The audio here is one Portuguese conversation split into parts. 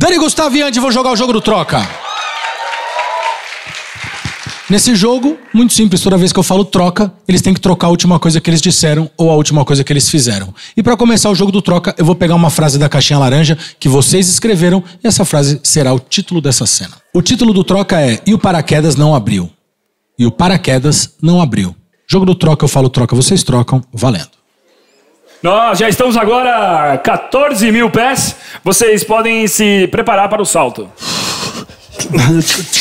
Dani Gustavo e Andy vão jogar o jogo do troca. Nesse jogo, muito simples, toda vez que eu falo troca, eles têm que trocar a última coisa que eles disseram ou a última coisa que eles fizeram. E para começar o jogo do troca, eu vou pegar uma frase da caixinha laranja que vocês escreveram e essa frase será o título dessa cena. O título do troca é E o paraquedas não abriu. E o paraquedas não abriu. Jogo do troca, eu falo troca, vocês trocam, valendo. Nós já estamos agora a 14 mil pés. Vocês podem se preparar para o salto.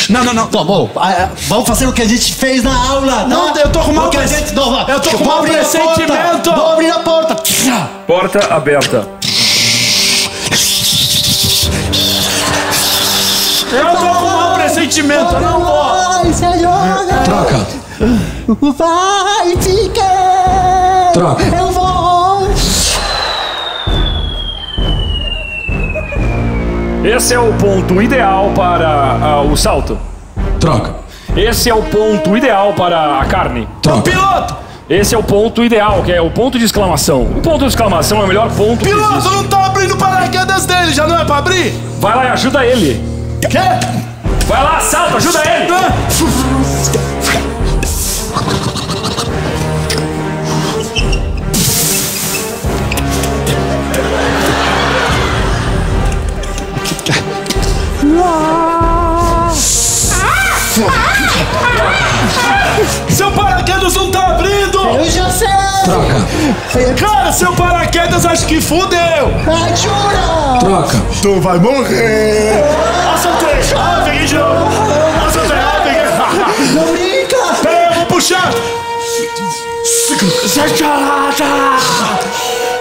Não, não, não. Tá bom. Ah, Vamos fazer o que a gente fez na aula. Não, tá? eu tô com mau gente- não, eu tô com mau pressentimento. Vou abrir a porta. Porta aberta. Eu tô com mau pressentimento, eu não vou. Vai, se joga. Troca. Vai, fica. Troca. Eu vou. Esse é o ponto ideal para ah, o salto. Troca. Esse é o ponto ideal para a carne. Troca. Piloto! Esse é o ponto ideal, que é o ponto de exclamação. O ponto de exclamação é o melhor ponto Piloto não tá abrindo paraquedas dele, já não é pra abrir? Vai lá e ajuda ele. Quê? Vai lá, salta, ajuda ele. Seu Troca. Cara, seu paraquedas acho que fudeu! Ai, jura. Troca. Tu vai morrer! Acertei! Ah, peguei de novo! Acertei! Ah, peguei! Não brinca. Peraí, eu vou puxar!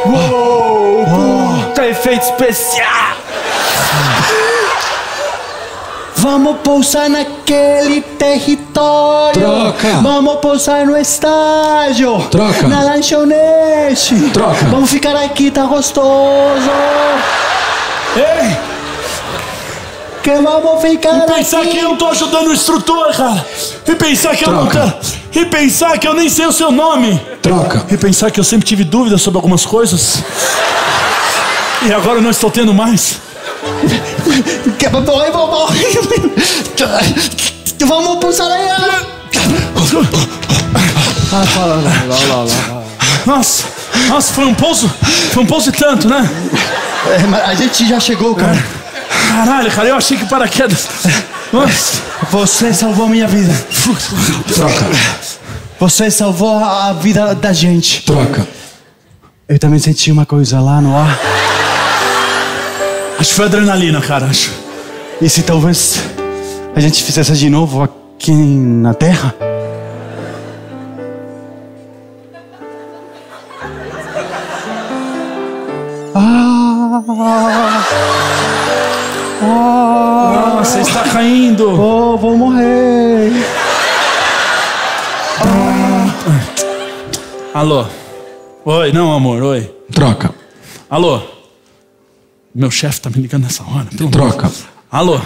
Uou! Puta efeito especial! Vamos pousar naquele território. Troca. Vamos pousar no estádio. Troca. Na lanchonete. Troca. Vamos ficar aqui, tá gostoso. Ei! Que vamos ficar E pensar aqui. que eu não tô ajudando o instrutor, cara! E pensar que eu não Troca. E pensar que eu nem sei o seu nome! Troca. E pensar que eu sempre tive dúvidas sobre algumas coisas. E agora eu não estou tendo mais. Que vai, vovó. Vamos pousar aí. Nossa, nossa, foi um pouso. Foi um pouso e tanto, né? É, mas a gente já chegou, cara. Caralho, cara, eu achei que paraquedas. Nossa. Você salvou minha vida. Troca. Você salvou a vida da gente. Troca. Eu também senti uma coisa lá no ar. Acho que foi adrenalina, cara. Acho. E se talvez a gente fizesse de novo aqui na Terra? Ah, ah, Nossa, está caindo. oh, vou morrer. Alô? Oi, não, amor, oi. Troca. Alô? Meu chefe tá me ligando nessa hora. Troca. Alô?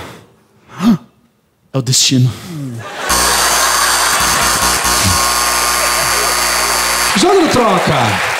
É o destino. Jogo do troca.